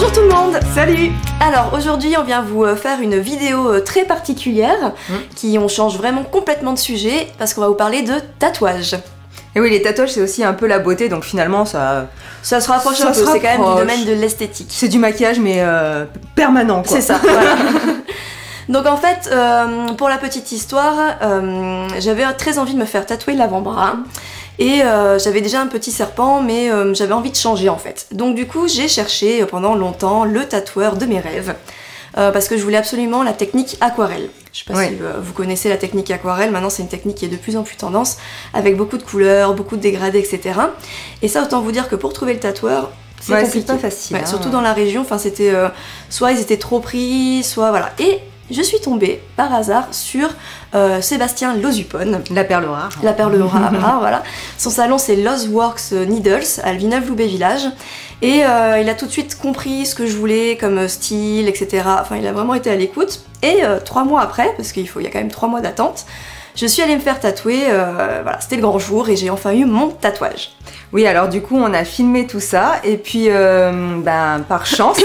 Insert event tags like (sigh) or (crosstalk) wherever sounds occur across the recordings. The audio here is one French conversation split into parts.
Bonjour tout le monde Salut Alors aujourd'hui on vient vous euh, faire une vidéo euh, très particulière Mm. qui on change vraiment complètement de sujet parce qu'on va vous parler de tatouage. Et oui, les tatouages c'est aussi un peu la beauté, donc finalement ça. Ça se rapproche Ça un peu, c'est quand même du domaine de l'esthétique. C'est du maquillage mais euh, permanent quoi. C'est ça, voilà. (laughs) (laughs) Donc en fait, euh, pour la petite histoire, euh, j'avais très envie de me faire tatouer l'avant-bras. Et euh, j'avais déjà un petit serpent, mais euh, j'avais envie de changer en fait. Donc du coup, j'ai cherché pendant longtemps le tatoueur de mes rêves. euh, parce que je voulais absolument la technique aquarelle. Je sais pas si euh, vous connaissez la technique aquarelle, maintenant c'est une technique qui est de plus en plus tendance, avec beaucoup de couleurs, beaucoup de dégradés, etc. Et ça, autant vous dire que pour trouver le tatoueur, c'est Ouais, compliqué. pas facile. Ouais, hein. Surtout dans la région, enfin c'était euh, soit ils étaient trop pris, soit voilà. Et je suis tombée par hasard sur euh, Sébastien Lozupone, La perle rare. la perle rare, rare, (laughs) voilà. Son salon c'est Loz Works Needles à Villeneuve-Loubet Village. Et euh, il a tout de suite compris ce que je voulais comme euh, style, etc. Enfin, il a vraiment été à l'écoute. Et euh, trois mois après, parce qu'il faut, il y a quand même trois mois d'attente, je suis allée me faire tatouer. euh, voilà, c'était le grand jour et j'ai enfin eu mon tatouage. Oui, alors du coup, on a filmé tout ça et puis, euh, ben, par (coughs) chance,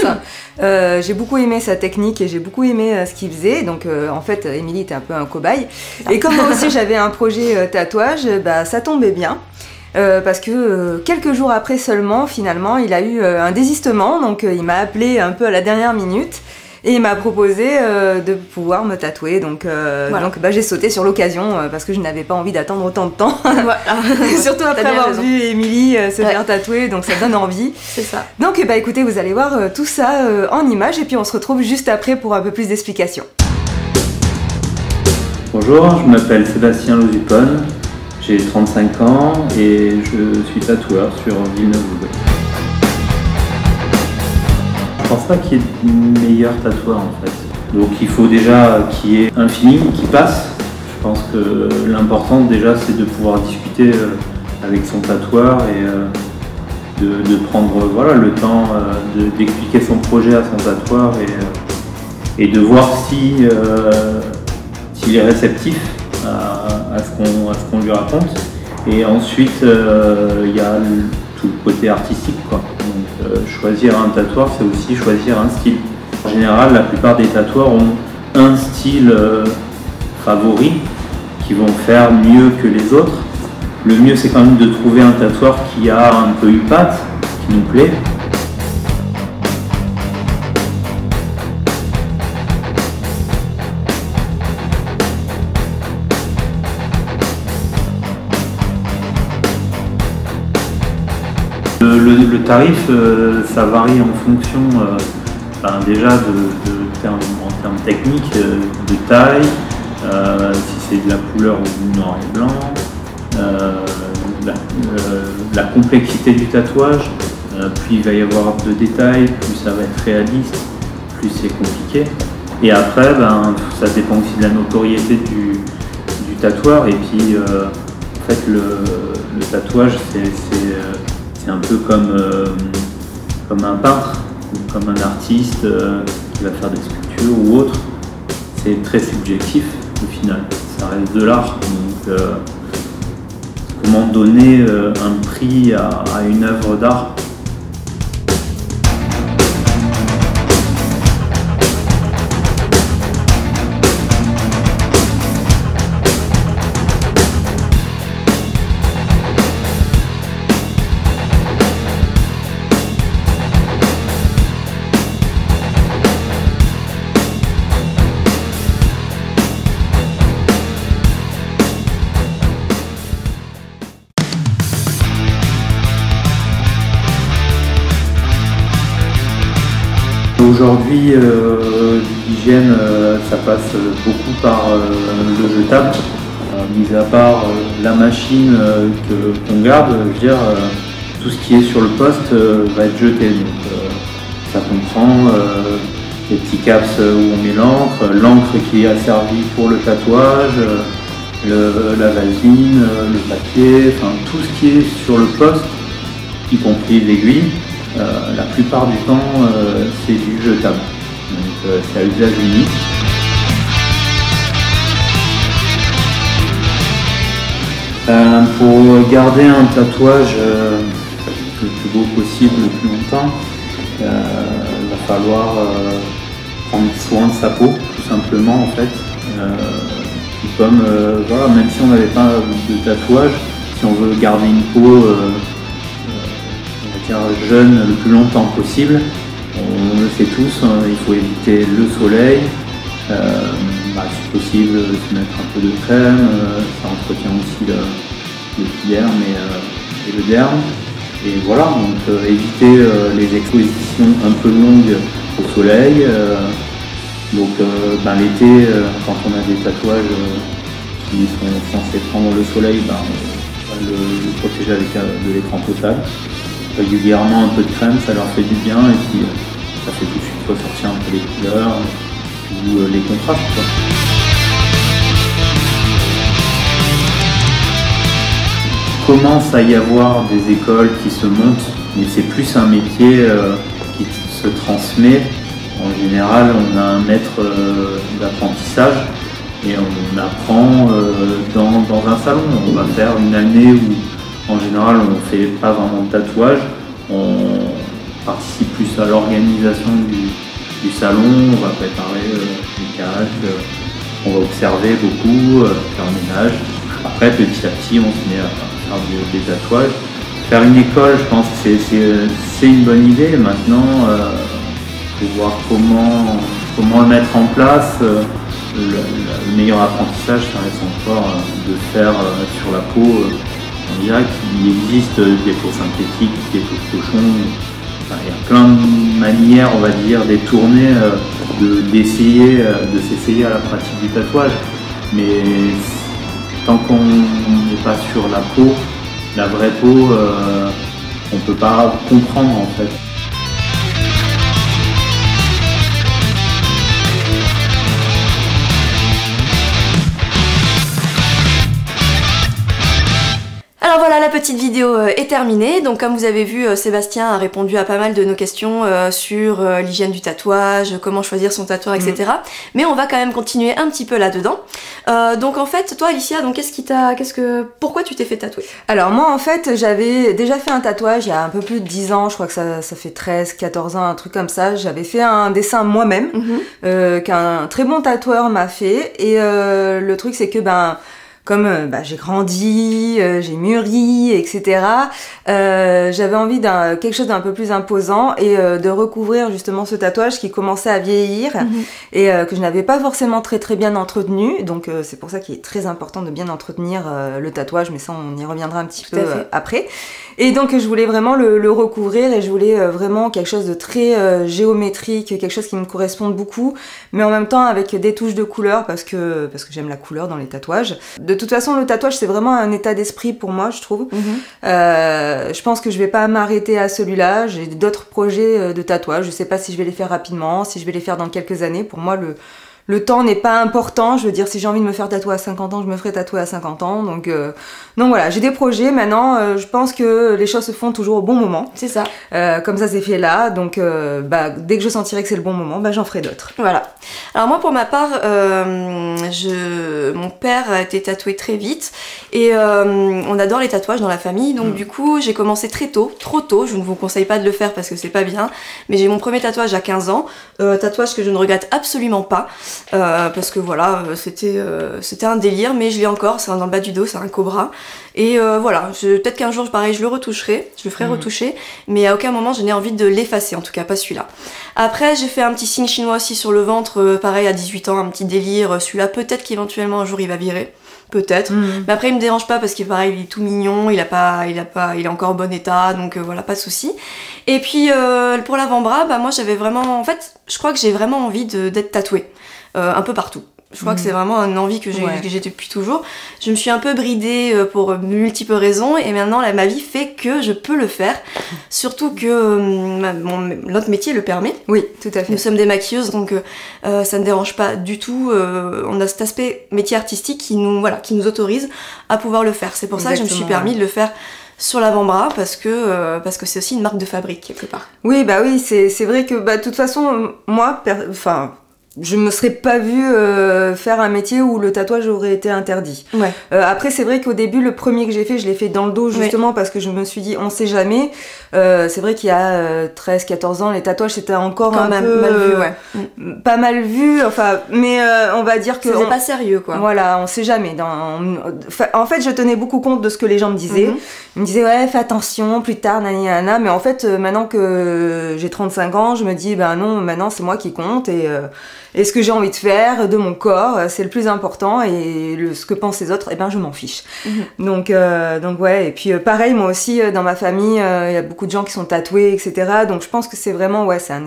euh, j'ai beaucoup aimé sa technique et j'ai beaucoup aimé ce qu'il faisait. Donc, euh, en fait, Émilie était un peu un cobaye. Et comme moi aussi, (laughs) j'avais un projet tatouage, bah, ça tombait bien. Euh, parce que euh, quelques jours après seulement, finalement, il a eu euh, un désistement. Donc, il m'a appelé un peu à la dernière minute. Et il m'a proposé euh, de pouvoir me tatouer, donc, euh, Voilà. donc bah, j'ai sauté sur l'occasion euh, parce que je n'avais pas envie d'attendre autant de temps. voilà, (laughs) (laughs) Surtout après avoir raison. vu Émilie euh, se Ouais. faire tatouer, donc ça donne envie. c'est ça. Donc bah écoutez, vous allez voir euh, tout ça euh, en images et puis on se retrouve juste après pour un peu plus d'explications. Bonjour, je m'appelle Sébastien Lozupone, j'ai 35 ans et je suis tatoueur sur Villeneuve-Loubet. Pense pas qu'il y ait de meilleur tatoueur en fait. Donc il faut déjà qu'il y ait un feeling qui passe. Je pense que l'important déjà c'est de pouvoir discuter euh, avec son tatoueur et euh, de, prendre voilà, le temps euh, de- d'expliquer son projet à son tatoueur et, de voir si s'il est réceptif à, ce qu'on lui raconte. Et ensuite, il y a tout le côté artistique. Quoi. Euh, choisir un tatoueur, c'est aussi choisir un style. En général, la plupart des tatoueurs ont un style euh, favori qui vont faire mieux que les autres. Le mieux, c'est quand même de trouver un tatoueur qui a un peu une patte, qui nous plaît. Le, tarif, euh, ça varie en fonction euh, ben, déjà de, termes, en termes techniques, euh, de taille, si c'est de la couleur ou noir et blanc, la, euh, la complexité du tatouage, plus il va y avoir de détails, plus ça va être réaliste, plus c'est compliqué. Et après, ben, ça dépend aussi de la notoriété du, du tatoueur. Et puis, en fait, le tatouage, c'est c'est, un peu comme, euh, un peintre ou comme un artiste euh, qui va faire des sculptures ou autre. C'est très subjectif au final. Ça reste de l'art. Donc, euh, comment donner un prix à une œuvre d'art? Aujourd'hui, euh, l'hygiène, euh, ça passe beaucoup par euh, le jetable. Mis à part la machine qu'on garde, je veux dire, tout ce qui est sur le poste va être jeté. Donc, ça comprend les petits caps où on met l'encre, l'encre qui a servi pour le tatouage, la euh, le papier, enfin tout ce qui est sur le poste, y compris l'aiguille. Euh, la plupart du temps, euh, c'est du jetable. Donc, euh, c'est à usage unique. Pour garder un tatouage le plus beau possible le plus longtemps, il falloir euh, prendre soin de sa peau, tout simplement en fait. Comme voilà, même si on n'avait pas de tatouage, si on veut garder une peau euh, euh, dire jeune le plus longtemps possible, on le sait tous, hein, il faut éviter le soleil, euh, bah, si possible se mettre un peu de crème, euh, ça entretient aussi le, et, euh, et le derme. Et voilà, donc euh, éviter euh, les expositions un peu longues au soleil. euh, donc euh, ben, l'été, euh, quand on a des tatouages euh, qui sont censés prendre le soleil, ben, le, le protéger avec euh, de l'écran total. Régulièrement un peu de crème, ça leur fait du bien et puis euh, ça fait tout de suite ressortir un peu les couleurs ou euh, les contrastes. quoi. commence à y avoir des écoles qui se montent, mais c'est plus un métier euh, qui se transmet. En général, on a un maître d'apprentissage et on apprend dans, dans un salon. On va faire une année où, en général, on ne fait pas vraiment de tatouage. On participe plus à l'organisation du, salon, on va préparer euh, les cages, euh, on va observer beaucoup, euh, faire le ménage. Après, petit à petit, on se met à faire des, tatouages. Faire une école, je pense que c'est- une bonne idée. Maintenant, il faut voir comment, comment le mettre en place. Euh, Le, le- le meilleur apprentissage, ça reste encore euh, de faire euh, sur la peau. On dirait qu'il existe des peaux synthétiques, des peaux de cochon. Il y a plein de manières, on va dire, détournées euh, de- d'essayer, euh, de s'essayer à la pratique du tatouage. Mais tant qu'on n'est pas sur la peau, la vraie peau, euh, on peut pas comprendre en fait. Petite vidéo euh, est terminée. Donc comme vous avez vu, euh, Sébastien a répondu à pas mal de nos questions euh, sur l'hygiène du tatouage, comment choisir son tatoueur, etc. Mais on va quand même continuer un petit peu là-dedans. Euh, donc en fait, toi Alicia, donc qu'est-ce qui t'a, qu'est-ce que, pourquoi tu t'es fait tatouer? Alors moi en fait j'avais déjà fait un tatouage il y a un peu plus de 10 ans, je crois que ça, ça fait 13, 14 ans, un truc comme ça. J'avais fait un dessin moi-même euh, qu'un très bon tatoueur m'a fait et euh, le truc c'est que ben comme euh, bah, j'ai grandi, euh, j'ai mûri, etc. euh, j'avais envie d'un quelque chose d'un peu plus imposant et euh, de recouvrir justement ce tatouage qui commençait à vieillir et euh, que je n'avais pas forcément très très bien entretenu. Donc euh, c'est pour ça qu'il est très important de bien entretenir euh, le tatouage, mais ça on y reviendra un petit Tout peu après. Et donc je voulais vraiment le, le recouvrir et je voulais euh, vraiment quelque chose de très euh, géométrique, quelque chose qui me corresponde beaucoup, mais en même temps avec des touches de couleur parce que parce que j'aime la couleur dans les tatouages. De toute façon le tatouage c'est vraiment un état d'esprit pour moi je trouve. Euh, je pense que je vais pas m'arrêter à celui-là. J'ai d'autres projets de tatouage. Je sais pas si je vais les faire rapidement, si je vais les faire dans quelques années. Pour moi, le, le temps n'est pas important. Je veux dire, si j'ai envie de me faire tatouer à 50 ans, je me ferai tatouer à 50 ans. Donc, euh, donc voilà, j'ai des projets. Maintenant, euh, je pense que les choses se font toujours au bon moment. C'est ça. Euh, comme ça, c'est fait là. Donc, euh, bah, dès que je sentirai que c'est le bon moment, bah, j'en ferai d'autres. Voilà. Alors moi pour ma part, euh, je, mon père a été tatoué très vite et euh, on adore les tatouages dans la famille. Donc Mm. du coup j'ai commencé très tôt, trop tôt. Je ne vous conseille pas de le faire parce que c'est pas bien. Mais j'ai mon premier tatouage à 15 ans, euh, tatouage que je ne regrette absolument pas euh, parce que voilà c'était euh, c'était un délire. Mais je l'ai encore, c'est un dans le bas du dos, c'est un cobra. Et euh, voilà, je- peut-être qu'un jour pareil je le retoucherai, je le ferai Mm. retoucher. Mais à aucun moment je n'ai envie de l'effacer, en tout cas pas celui-là. Après, j'ai fait un petit signe chinois aussi sur le ventre, euh, pareil à 18 ans, un petit délire. Celui-là, peut-être qu'éventuellement un jour il va virer. Peut-être. Mm. Mais après, il me dérange pas parce qu'il pareil, il est tout mignon, il a pas, il a pas, il est encore en bon état, donc euh, voilà, pas de souci. Et puis euh, pour l'avant-bras, bah moi j'avais vraiment, en fait, je crois que j'ai vraiment envie d'être tatouée, un peu partout. Je crois que c'est vraiment une envie que j'ai Ouais. depuis toujours. Je me suis un peu bridée euh, pour multiples raisons et maintenant là, ma vie fait que je peux le faire. (laughs) Surtout que euh, mon- notre métier le permet. Oui, tout à Nous fait. sommes des maquilleuses, donc euh, euh, ça ne dérange pas du tout. euh, on a cet aspect métier artistique qui nous, voilà, qui nous autorise à pouvoir le faire. C'est pour ça que je me suis permis de le faire sur l'avant-bras parce que euh, parce que c'est aussi une marque de fabrique quelque part. Oui, bah oui, c'est c'est vrai que bah, de toute façon, moi, enfin, je me serais pas vue euh, faire un métier où le tatouage aurait été interdit. Ouais. Euh, après, c'est vrai qu'au début, le premier que j'ai fait, je l'ai fait dans le dos justement parce que je me suis dit, on sait jamais. Euh, c'est vrai qu'il y a 13, 14 ans, les tatouages c'était encore Quand un même peu mal vu, euh, ouais. pas mal vu. Enfin, mais euh, on va dire que C'est on- pas sérieux, quoi. voilà, on sait jamais. Dans... En fait, je tenais beaucoup compte de ce que les gens me disaient. Mhm. Ils me disaient, ouais, fais attention, plus tard, nani, nana. Mais en fait, euh, maintenant que j'ai 35 ans, je me dis, ben non, maintenant c'est moi qui compte. Et, euh, et ce que j'ai envie de faire de mon corps, euh, c'est le plus important. Et le, ce que pensent les autres, eh ben je m'en fiche. Mhm. Donc, euh, donc ouais. Et puis euh, pareil, moi aussi, euh, dans ma famille, euh, il y a beaucoup de gens qui sont tatoués, etc. Donc je pense que c'est vraiment, ouais, c'est un,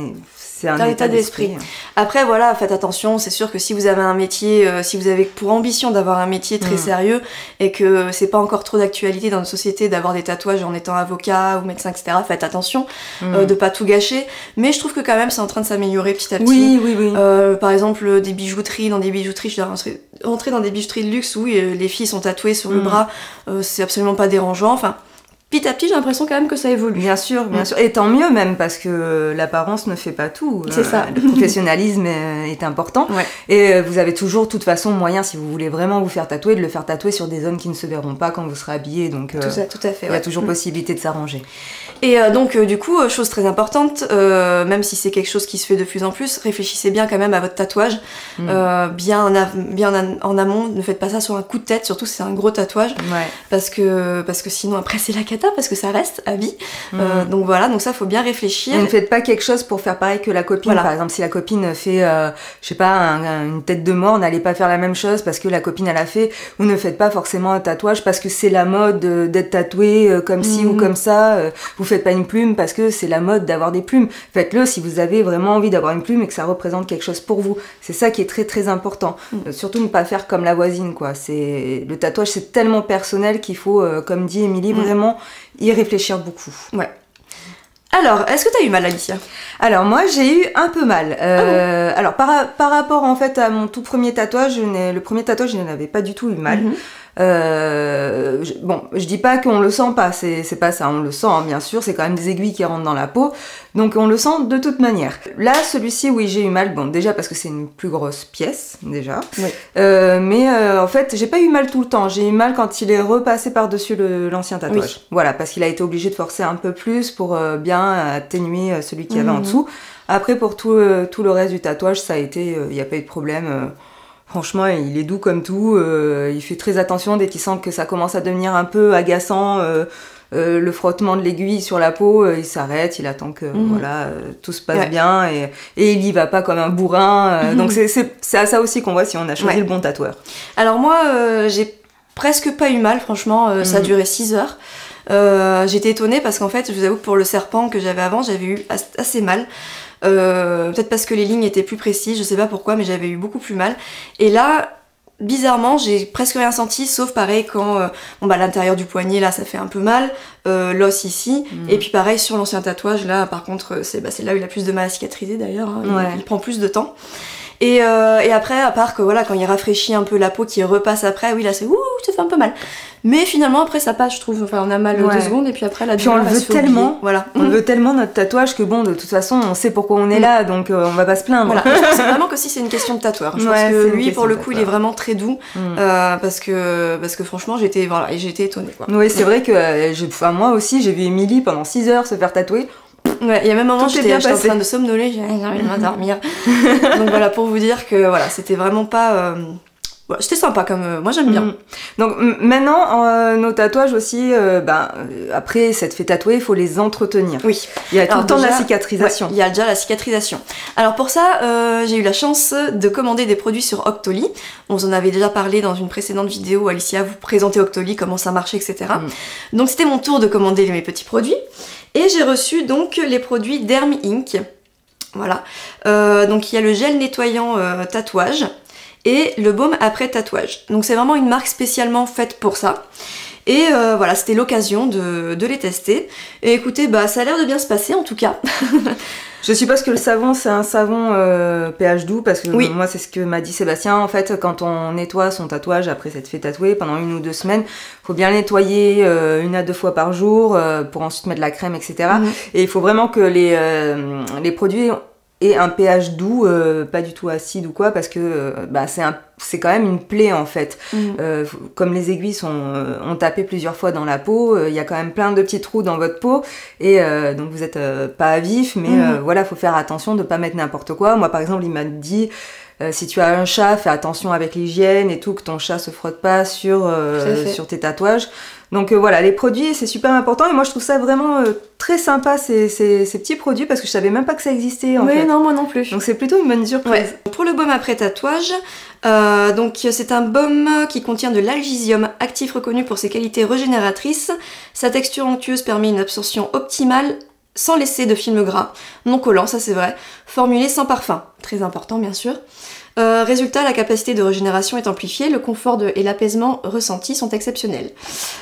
c'est un Un état état d'esprit. Après, voilà, faites attention. C'est sûr que si vous avez un métier, euh, si vous avez pour ambition d'avoir un métier très Mm. sérieux et que c'est pas encore trop d'actualité dans notre société d'avoir des tatouages en étant avocat ou médecin, etc., faites attention euh, de pas tout gâcher. Mais je trouve que quand même, c'est en train de s'améliorer petit à petit. Oui, oui, oui. Euh, par exemple, des bijouteries, dans des bijouteries, je dois rentrer, rentrer dans des bijouteries de luxe où euh, les filles sont tatouées sur le Mm. bras, euh, c'est absolument pas dérangeant. Enfin, petit à petit, j'ai l'impression quand même que ça évolue. Bien sûr, bien Mm. sûr. Et tant mieux même, parce que l'apparence ne fait pas tout. C'est ça. Le professionnalisme euh, est important. Ouais. Et euh, vous avez toujours, de toute façon, moyen, si vous voulez vraiment vous faire tatouer, de le faire tatouer sur des zones qui ne se verront pas quand vous serez habillé. Donc, euh, Tout, ça, tout à fait. il y a ouais. toujours Mm. possibilité de s'arranger. Et euh, donc, euh, du coup, euh, chose très importante, euh, même si c'est quelque chose qui se fait de plus en plus, réfléchissez bien quand même à votre tatouage, Mm. euh, bien, en, bien amont. Ne faites pas ça sur un coup de tête, surtout si c'est un gros tatouage, Ouais. parce que, parce que sinon après c'est la parce que ça reste à vie. Euh, Mm. donc voilà, donc ça faut bien réfléchir. Et ne faites pas quelque chose pour faire pareil que la copine. Voilà. Par exemple, si la copine fait, euh, je sais pas, un- un- une tête de mort, n'allez pas faire la même chose parce que la copine elle a fait. Ou ne faites pas forcément un tatouage parce que c'est la mode euh, d'être tatoué euh, comme ci ou Mhm. comme ça. euh, vous faites pas une plume parce que c'est la mode d'avoir des plumes. Faites-le si vous avez vraiment envie d'avoir une plume et que ça représente quelque chose pour vous. C'est ça qui est très très important. Euh, surtout ne pas faire comme la voisine, quoi. C'est le tatouage, c'est tellement personnel qu'il faut, euh, comme dit Émilie, vraiment y réfléchir beaucoup. Alors, est-ce que t'as eu mal, Alicia? Alors moi j'ai eu un peu mal. Ah Euh, alors par, par rapport en fait à mon tout premier tatouage, je le premier tatouage je n'avais pas du tout eu mal. Mhm. Euh, je- bon, je dis pas qu'on le sent pas, c'est pas ça, on le sent hein, bien sûr, c'est quand même des aiguilles qui rentrent dans la peau, donc on le sent de toute manière. Là celui-ci oui j'ai eu mal, bon déjà parce que c'est une plus grosse pièce déjà, Oui. Euh, mais euh, en fait j'ai pas eu mal tout le temps, j'ai eu mal quand il est repassé par-dessus l'ancien tatouage. Oui. Voilà, parce qu'il a été obligé de forcer un peu plus pour bien atténuer celui qu'il y avait en Mhm. dessous. Après pour tout, tout le reste du tatouage ça a été, il n'y a pas eu de problème. Franchement, il est doux comme tout. euh, il fait très attention dès qu'il sent que ça commence à devenir un peu agaçant. euh, euh, le frottement de l'aiguille sur la peau, il s'arrête, il attend que Mhm. voilà tout se passe Ouais. bien et, et il y va pas comme un bourrin. Mhm. Donc c'est à ça aussi qu'on voit si on a choisi Ouais. le bon tatoueur. Alors moi, j'ai presque pas eu mal, franchement, ça a Mhm. duré 6 heures. Euh, J'étais étonnée parce qu'en fait, je vous avoue que pour le serpent que j'avais avant, j'avais eu as- assez mal. Euh, Peut-être parce que les lignes étaient plus précises, je sais pas pourquoi, mais j'avais eu beaucoup plus mal. Et là, bizarrement, j'ai presque rien senti, sauf pareil quand euh, bon, bah, l'intérieur du poignet, là, ça fait un peu mal, euh, l'os ici, Mhm. et puis pareil sur l'ancien tatouage, là, par contre, c'est bah, là où il a plus de mal à cicatriser d'ailleurs, hein, il prend plus de temps. Et, euh, et après, à part que voilà, quand il rafraîchit un peu la peau qui repasse après, oui là c'est ouh, ça fait un peu mal. Mais finalement après ça passe, je trouve. Enfin on a mal Ouais. deux secondes et puis après la Puis on le veut oublier. tellement. Voilà. On Mhm. veut tellement notre tatouage que bon, de toute façon, on sait pourquoi on est Mm. là, donc euh, on va pas se plaindre. Voilà. (laughs) Je pense vraiment que si c'est une question de tatoueur. Je Ouais, pense que lui pour le coup il est vraiment très doux Mm. euh, parce que parce que franchement j'étais voilà été étonnée quoi. Oui, c'est vrai que euh, enfin, moi aussi, j'ai vu Émilie pendant 6 heures se faire tatouer. Ouais, il y a même un moment j'étais en train de somnoler, j'ai j'ai envie de (laughs) m'endormir. Donc voilà pour vous dire que voilà c'était vraiment pas. euh, voilà, c'était sympa comme euh, moi j'aime bien. Mhm. Donc maintenant, euh, nos tatouages aussi, euh, ben, euh, après s'être fait tatouer, il faut les entretenir. Oui. Il y a tout Alors le temps de la cicatrisation. Ouais, il y a déjà la cicatrisation. Alors pour ça, euh, j'ai eu la chance de commander des produits sur Octoly. On vous en avait déjà parlé dans une précédente vidéo où Alicia vous présentait Octoly, comment ça marchait, etc. Mm. Donc c'était mon tour de commander mes petits produits. Et j'ai reçu donc les produits Derm Inc. Voilà. Euh, donc il y a le gel nettoyant euh, tatouage et le baume après tatouage. Donc c'est vraiment une marque spécialement faite pour ça. Et euh, voilà, c'était l'occasion de, de les tester. Et écoutez, bah ça a l'air de bien se passer en tout cas. (laughs) Je suppose que le savon, c'est un savon euh, pH doux, parce que Oui. moi, c'est ce que m'a dit Sébastien. En fait, quand on nettoie son tatouage après s'être fait tatouer pendant une ou deux semaines, faut bien le nettoyer euh, une à deux fois par jour pour ensuite mettre de la crème, etc. Mhm. Et il faut vraiment que les, les produits et un pH doux, euh, pas du tout acide ou quoi, parce que euh, bah, c'est un c'est quand même une plaie en fait. Mhm. Euh, comme les aiguilles sont, ont tapé plusieurs fois dans la peau, il y a quand même plein de petits trous dans votre peau et donc vous êtes euh, pas à vif, mais Mhm. voilà, faut faire attention de pas mettre n'importe quoi. Moi par exemple, il m'a dit euh, si tu as un chat, fais attention avec l'hygiène et tout, que ton chat se frotte pas euh, sur tes tatouages. Donc euh, voilà, les produits c'est super important et moi je trouve ça vraiment euh, très sympa ces, ces, ces petits produits parce que je savais même pas que ça existait en Oui, fait. non, moi non plus. Donc c'est plutôt une bonne surprise. Ouais. Pour le baume après tatouage, euh, donc c'est un baume qui contient de l'algisium, actif reconnu pour ses qualités régénératrices. Sa texture onctueuse permet une absorption optimale sans laisser de film gras, non collant, ça c'est vrai, formulé sans parfum, très important bien sûr. Euh, résultat, la capacité de régénération est amplifiée, le confort de- et l'apaisement ressenti sont exceptionnels.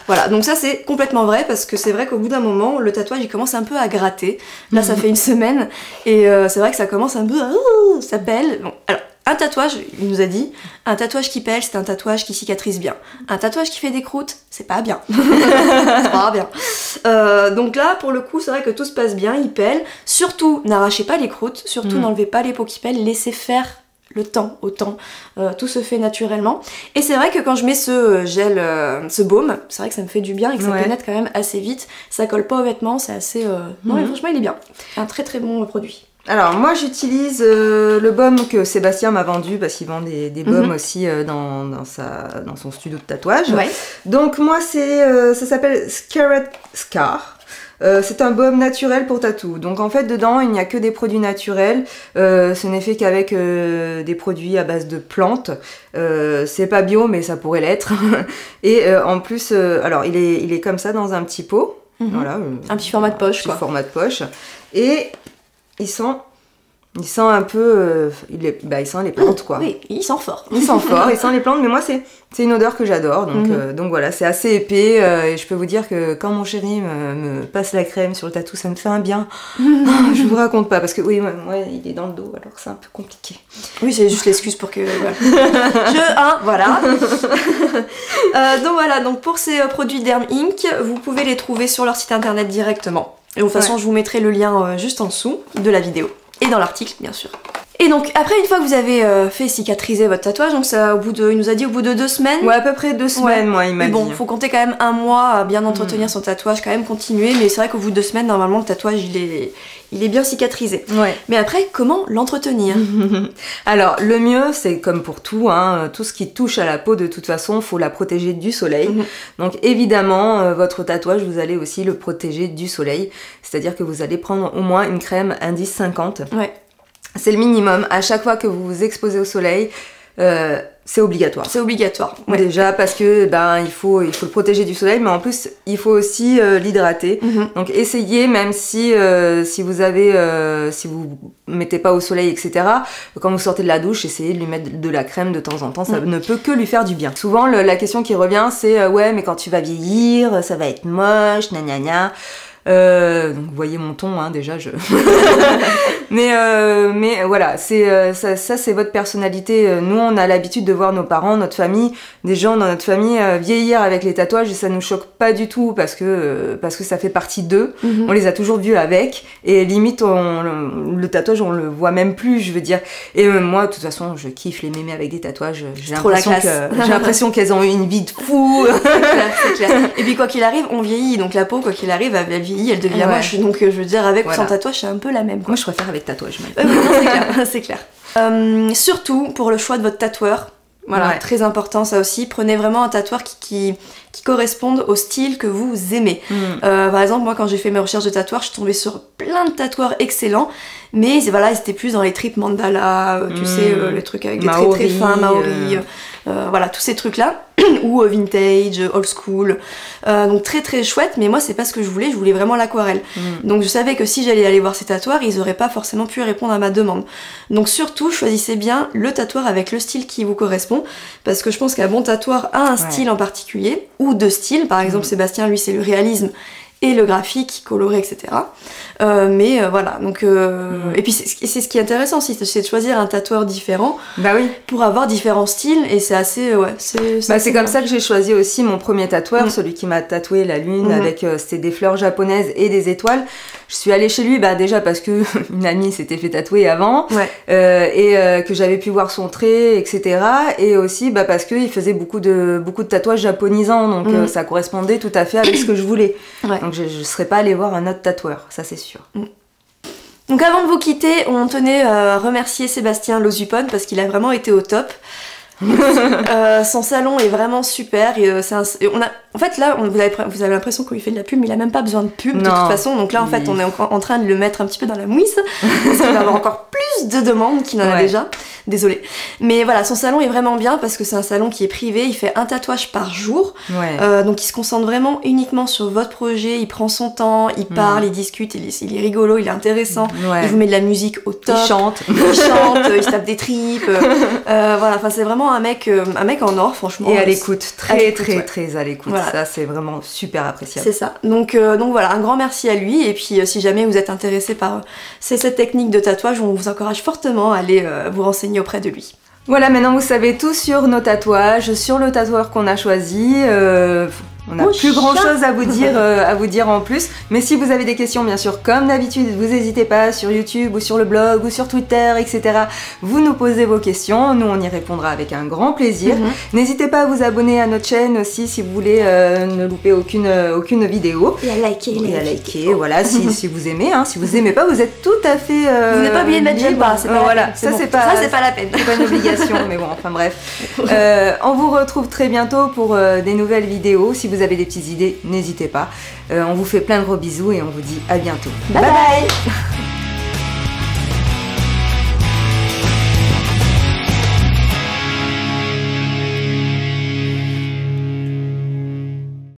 Voilà, donc ça c'est complètement vrai parce que c'est vrai qu'au bout d'un moment, le tatouage il commence un peu à gratter. Là, ça (laughs) fait une semaine et euh, c'est vrai que ça commence un peu à. Ça pèle. Bon, alors, un tatouage, il nous a dit, un tatouage qui pèle, c'est un tatouage qui cicatrise bien. Un tatouage qui fait des croûtes, c'est pas bien. (laughs) c'est pas bien. Euh, donc là, pour le coup, c'est vrai que tout se passe bien, il pèle. Surtout, n'arrachez pas les croûtes, surtout Mm. n'enlevez pas les peaux qui pèlent, laissez faire le temps, autant. Euh, tout se fait naturellement. Et c'est vrai que quand je mets ce euh, gel, euh, ce baume, c'est vrai que ça me fait du bien et que ça Ouais. pénètre quand même assez vite. Ça colle pas aux vêtements, c'est assez. euh, Non, mais Mhm. franchement, il est bien. Un très très bon produit. Alors moi j'utilise euh, le baume que Sébastien m'a vendu parce qu'il vend des, des baumes Mhm. aussi euh, dans, dans, sa, dans son studio de tatouage. Ouais. Donc moi c'est euh, ça s'appelle Scarlet Scar. Euh, c'est un baume naturel pour tatou. Donc en fait dedans il n'y a que des produits naturels. Euh, ce n'est fait qu'avec euh, des produits à base de plantes. C'est pas bio mais ça pourrait l'être. (laughs) Et en plus alors il est il est comme ça dans un petit pot. Mhm. Voilà. Un petit format de poche, petit quoi. format de poche. Et il sent, il sent un peu, euh, il, est, bah, il sent les plantes quoi. Oui, il sent fort. Il sent (laughs) fort, il sent les plantes, mais moi c'est, c'est une odeur que j'adore. Donc, Mhm. euh, donc voilà, c'est assez épais euh, et je peux vous dire que quand mon chéri me, me passe la crème sur le tatou, ça me fait un bien. (laughs) je vous raconte pas parce que oui, moi, moi, il est dans le dos alors c'est un peu compliqué. Oui, c'est juste l'excuse pour que. (laughs) Voilà. Je, hein, voilà. Donc voilà, donc pour ces produits Derm Inc., vous pouvez les trouver sur leur site internet directement. Et de toute façon, Ouais. je vous mettrai le lien euh, juste en dessous de la vidéo. Et dans l'article, bien sûr. Et donc, après, une fois que vous avez euh, fait cicatriser votre tatouage, donc ça, au bout de, il nous a dit au bout de deux semaines. Ouais, à peu près deux semaines, moi, il m'a bon, faut compter quand même un mois à bien entretenir son tatouage, quand même continuer. Mais c'est vrai qu'au bout de deux semaines, normalement, le tatouage, il est, il est bien cicatrisé. Ouais. Mais après, comment l'entretenir? (laughs) Alors, le mieux, c'est comme pour tout, hein, tout ce qui touche à la peau, de toute façon, faut la protéger du soleil. Mhm. Donc, évidemment, euh, votre tatouage, vous allez aussi le protéger du soleil. C'est-à-dire que vous allez prendre au moins une crème indice 50. Ouais. C'est le minimum. À chaque fois que vous vous exposez au soleil, euh, c'est obligatoire. C'est obligatoire. Ouais. Déjà parce que ben il faut il faut le protéger du soleil, mais en plus il faut aussi euh, l'hydrater. Mhm. Donc essayez, même si euh, si vous avez euh, si vous mettez pas au soleil, etc. Quand vous sortez de la douche, essayez de lui mettre de la crème de temps en temps. Ça Mm. ne peut que lui faire du bien. Souvent le- la question qui revient, c'est ouais, mais quand tu vas vieillir, ça va être moche, gna gna gna. Euh, donc vous voyez mon ton, hein, déjà je. (laughs) mais euh, mais voilà, c'est euh, ça, ça c'est votre personnalité. Euh, Nous on a l'habitude de voir nos parents, notre famille, des gens dans notre famille euh, vieillir avec les tatouages et ça nous choque pas du tout parce que euh, parce que ça fait partie d'eux. Mhm. On les a toujours vus avec et limite on, le, le tatouage on le voit même plus, je veux dire. Et euh, moi de toute façon je kiffe les mémés avec des tatouages. J'ai l'impression que j'ai l'impression qu'elles ont eu une vie de fou. (laughs) C'est clair, c'est clair. (laughs) Et puis quoi qu'il arrive, on vieillit, donc la peau, quoi qu'il arrive, elle vieillit, elle devient Ouais. moche. Donc euh, je veux dire, avec ou Voilà. sans tatouage, c'est un peu la même. Quoi. moi je préfère avec tatouage. même. Non, (laughs) c'est clair. Euh, surtout pour le choix de votre tatoueur. Voilà, Ouais. très important ça aussi. Prenez vraiment un tatoueur qui, qui, qui corresponde au style que vous aimez. Mm. Euh, par exemple, moi quand j'ai fait mes recherches de tatoueurs, je suis tombée sur plein de tatoueurs excellents, mais voilà, ils étaient plus dans les tripes mandala, euh, tu Mm. sais, euh, les trucs avec des traits très Maori, fins, maori, euh. voilà, tous ces trucs-là, (clears throat) ou euh, vintage, euh, old school. Donc très très chouette, mais moi c'est pas ce que je voulais, je voulais vraiment l'aquarelle. Mm. Donc je savais que si j'allais aller voir ces tatoueurs, ils auraient pas forcément pu répondre à ma demande. Donc surtout, choisissez bien le tatoueur avec le style qui vous correspond, parce que je pense qu'un bon tatoueur a un Ouais. style en particulier, ou deux styles. Par exemple, Sébastien, lui, c'est le réalisme et le graphique, coloré, etc. Euh, mais euh, voilà, donc... euh. Et puis c'est c'est ce qui est intéressant aussi, c'est de choisir un tatoueur différent Bah oui. pour avoir différents styles, et c'est assez... Ouais, c'est Bah, comme ça que j'ai choisi aussi mon premier tatoueur, Mm. celui qui m'a tatoué la lune Mhm. avec c'était des fleurs japonaises et des étoiles. Je suis allée chez lui, bah déjà parce que (laughs) une amie s'était fait tatouer avant, Ouais. euh, et euh, que j'avais pu voir son trait, etc. Et aussi bah, parce qu'il faisait beaucoup de, beaucoup de tatouages japonisants, donc Mhm. euh, ça correspondait tout à fait avec ce que je voulais. (coughs) Ouais. Donc je ne serais pas allée voir un autre tatoueur, ça c'est sûr. Donc avant de vous quitter, on tenait à remercier Sébastien Lozupone parce qu'il a vraiment été au top. (laughs) Euh, son salon est vraiment super et, euh, un- et on a en fait là on, vous avez, vous avez l'impression qu'on lui fait de la pub mais il a même pas besoin de pub de toute façon. Donc là en fait on est en, en train de le mettre un petit peu dans la mouise parce qu'il va avoir encore plus de demandes qu'il en a déjà. Désolé mais voilà son salon est vraiment bien parce que c'est un salon qui est privé il fait un tatouage par jour. Ouais. euh, donc il se concentre vraiment uniquement sur votre projet, il prend son temps, il parle, il discute, il est, il est rigolo, il est intéressant, Mm. Il vous met de la musique au top, Il chante. il chante, (laughs) il se tape des tripes, euh, voilà, enfin c'est vraiment un mec, euh, un mec en or franchement. Et à l'écoute, très très ouais. très à l'écoute. Voilà. Ça c'est vraiment super appréciable. C'est ça. Donc, euh, donc voilà, un grand merci à lui. Et puis euh, si jamais vous êtes intéressé par cette technique de tatouage, on vous encourage fortement à aller vous renseigner auprès de lui. Voilà, maintenant vous savez tout sur nos tatouages, sur le tatoueur qu'on a choisi. On n'a plus grand chose à vous dire, euh, à vous dire en plus. Mais si vous avez des questions, bien sûr, comme d'habitude, vous n'hésitez pas sur YouTube ou sur le blog ou sur Twitter, etc. Vous nous posez vos questions, nous on y répondra avec un grand plaisir. Mhm. N'hésitez pas à vous abonner à notre chaîne aussi si vous voulez euh, ne louper aucune, euh, aucune vidéo. Et à liker, Et à liker, voilà, si, (laughs) si vous aimez, hein, si vous aimez pas, vous êtes tout à fait. Vous n'êtes pas obligé de mettre j'aime pas, voilà, peine, ça bon. c'est pas. Ça c'est pas la peine. c'est pas une obligation, (laughs) mais bon, enfin bref. On vous retrouve très bientôt pour des nouvelles vidéos. Si vous avez des petites idées, n'hésitez pas. Euh, on vous fait plein de gros bisous et on vous dit à bientôt. bye. bye. (laughs)